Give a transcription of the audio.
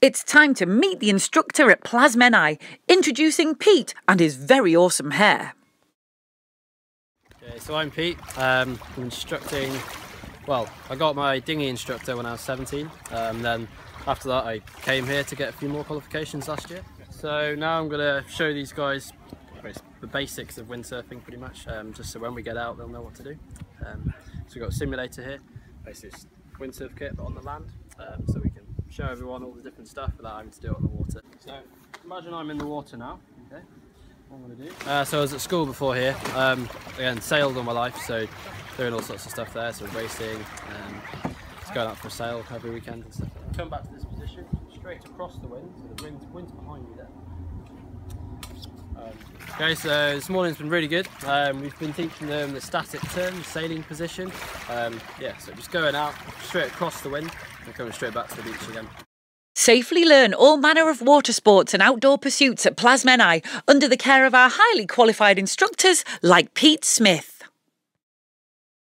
It's time to meet the instructor at Plas Menai, introducing Pete and his very awesome hair. Okay, so I'm Pete. Um, I'm instructing. Well, I got my dinghy instructor when I was 17. Um, then after that, I came here to get a few more qualifications last year. So now I'm going to show these guys the basics of windsurfing pretty much, um, just so when we get out they'll know what to do. Um, so we've got a simulator here, basically windsurf kit but on the land, um, so we show everyone all the different stuff without having to do on the water. So imagine I'm in the water now, okay? What I'm going to do. Uh, so I was at school before here, um, again sailed all my life, so doing all sorts of stuff there, so racing, um, just going out for a sail every weekend and stuff. Come back to this position, straight across the wind, so the wind's, wind's behind you there. Okay, so this morning's been really good. Um, we've been teaching them the static turn, sailing position. Um, yeah, so just going out straight across the wind and coming straight back to the beach again. Safely learn all manner of water sports and outdoor pursuits at Plas Menai under the care of our highly qualified instructors like Pete Smith.